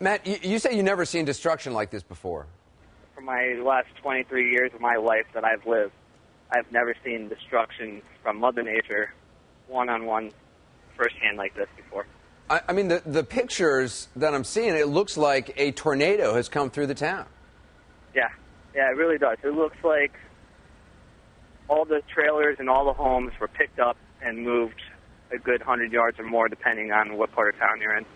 Matt, you, you say you never seen destruction like this before. For my last 23 years of my life that I've lived, I've never seen destruction from Mother Nature, one-on-one, firsthand like this before. I, I mean, the, the pictures that I'm seeing, it looks like a tornado has come through the town. Yeah, yeah, it really does. It looks like all the trailers and all the homes were picked up and moved a good hundred yards or more, depending on what part of town you're in.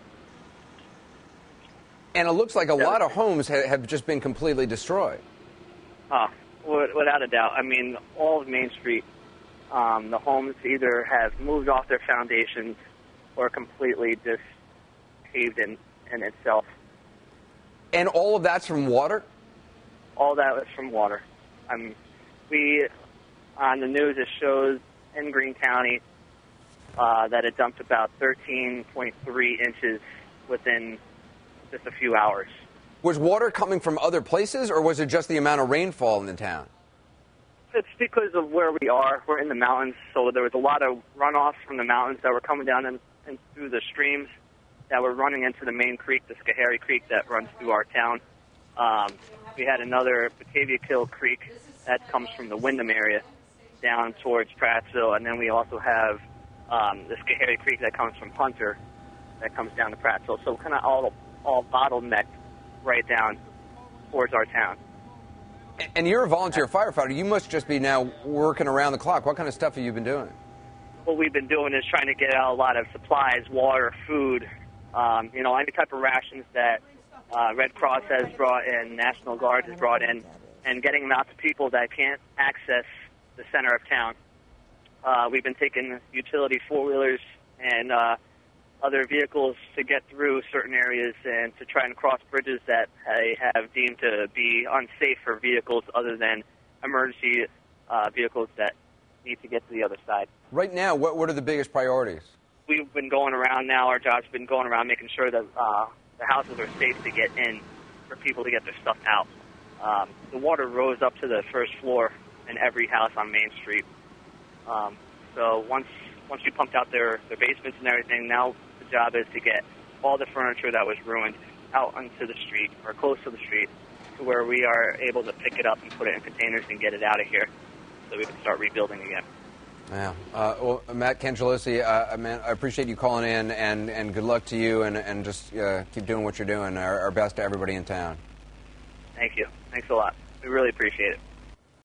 And it looks like a lot of homes ha- have just been completely destroyed. Oh, without a doubt. I mean, all of Main Street, um, the homes either have moved off their foundations or completely just paved in, in itself. And all of that's from water? All that was from water. Um, we, on the news, it shows in Greene County uh, that it dumped about 13.3 inches within just a few hours. Was water coming from other places, or was it just the amount of rainfall in the town? It's because of where we are. We're in the mountains, so there was a lot of runoffs from the mountains that were coming down and, and through the streams that were running into the main creek, the Schoharie Creek that runs through our town. Um, we had another Batavia Kill Creek that comes from the Windham area down towards Prattsville, and then we also have um, the Schoharie Creek that comes from Hunter that comes down to Prattsville. So kind of all all bottlenecked right down towards our town. And you're a volunteer firefighter. You must just be now working around the clock. What kind of stuff have you been doing? what we've been doing is trying to get out a lot of supplies, water, food, um, you know, any type of rations that uh, Red Cross has brought in, National Guard has brought in, and getting them out to people that can't access the center of town. Uh, we've been taking utility four wheelers and uh, other vehicles to get through certain areas and to try and cross bridges that they have deemed to be unsafe for vehicles other than emergency uh, vehicles that need to get to the other side Right now, what, what are the biggest priorities? we've been going around now. Our job's been going around making sure that uh, the houses are safe to get in for people to get their stuff out. Um, the water rose up to the first floor in every house on Main Street. Um, so once once we pumped out their, their basements and everything, now the job is to get all the furniture that was ruined out onto the street or close to the street to where we are able to pick it up and put it in containers and get it out of here so we can start rebuilding again. Yeah. Uh, well, Matt Cangelosi, uh, man, I appreciate you calling in, and, and good luck to you, and, and just uh, keep doing what you're doing. Our, our best to everybody in town. Thank you. Thanks a lot. We really appreciate it.